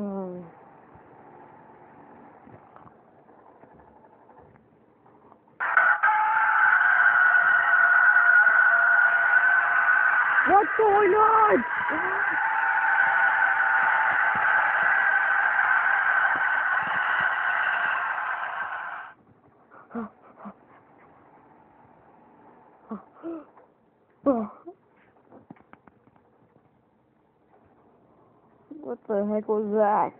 Hmm. What's going on? oh. The heck was that?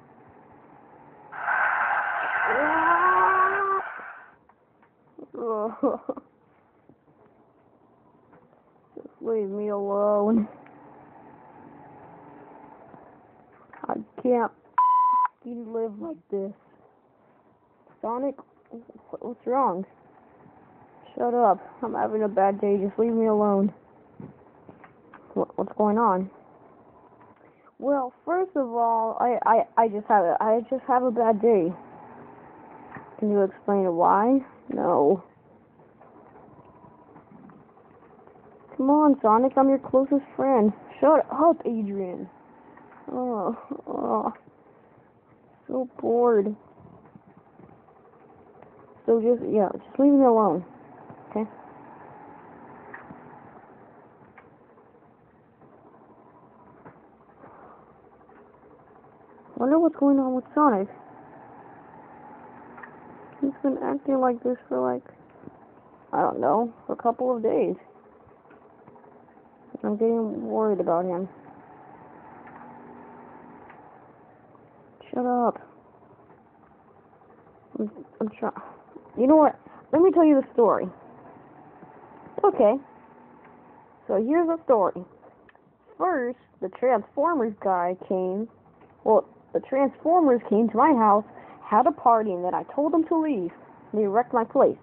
Just leave me alone. I can't live like this. Sonic, what's wrong? Shut up. I'm having a bad day. Just leave me alone. What's going on? Well, first of all, I, I, I just have a, I just have a bad day. Can you explain why? No. Come on, Sonic, I'm your closest friend. Shut up, Adrian. Oh, oh. So bored. So just, yeah, just leave me alone. Okay? I wonder what's going on with Sonic. He's been acting like this for like, I don't know, a couple of days. I'm getting worried about him. Shut up. I'm, I'm trying. You know what? Let me tell you the story. Okay. So here's the story. First, the Transformers guy came. Well, the Transformers came to my house, had a party, and then I told them to leave. They wrecked my place.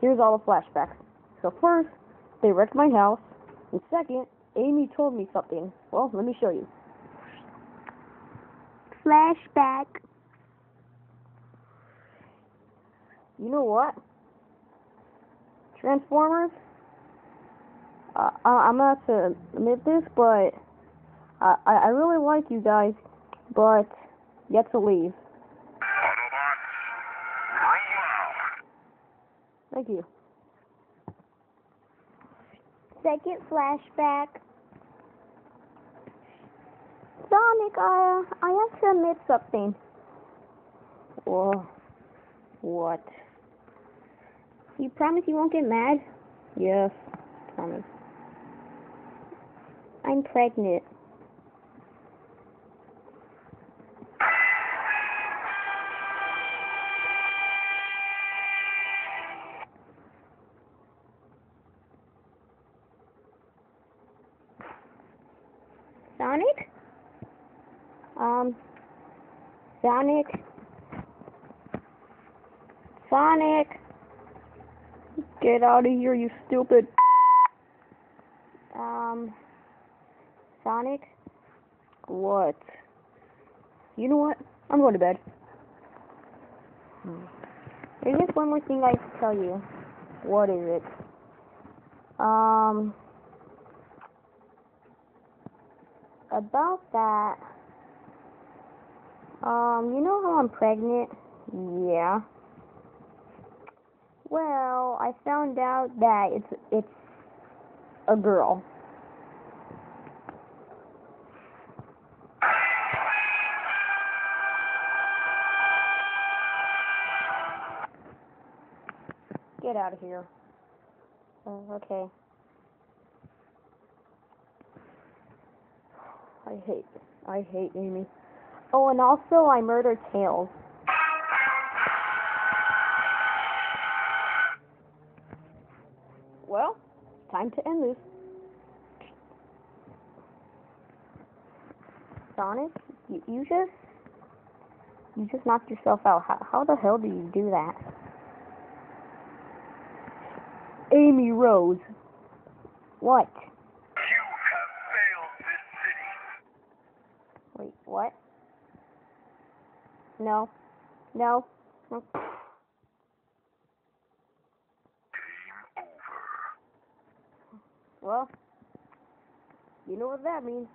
Here's all the flashbacks. So first, they wrecked my house, and second, Amy told me something. Well, let me show you. Flashback. You know what? Transformers. Uh, I, I'm gonna have to admit this, but I, I I really like you guys, but have to leave. Autobots, roll out. Thank you. Second flashback. Sonic, I, I have to admit something. Whoa. What? You promise you won't get mad? Yes. Promise. I'm pregnant. Sonic? Sonic? Get out of here, you stupid. Um, Sonic? What? You know what? I'm going to bed. There's just one more thing I have to tell you. What is it? Um, about that, um, you know how I'm pregnant? Yeah. Well, I found out that it's it's A girl. Get out of here. oh, okay. I hate, I hate Amy. Oh, and also I murdered Tails. Well, time to end this. Sonic, you, you just you just knocked yourself out. How how the hell do you do that? Amy Rose. What? You have failed this city. Wait, what? No. No. no. Well, you know what that means.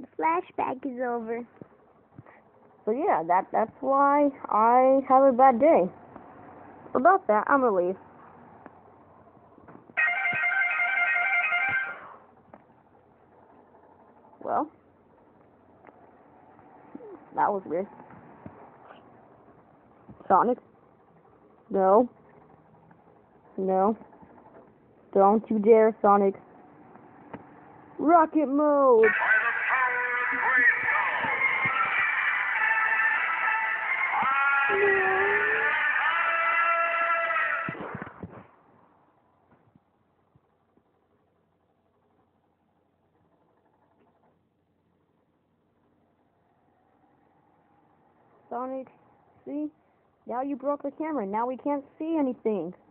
The flashback is over. So yeah, that that's why I have a bad day. About that, I'm gonna leave. That was weird. Sonic? No. No. Don't you dare, Sonic. Rocket mode! Sonic, see? Now you broke the camera. Now we can't see anything.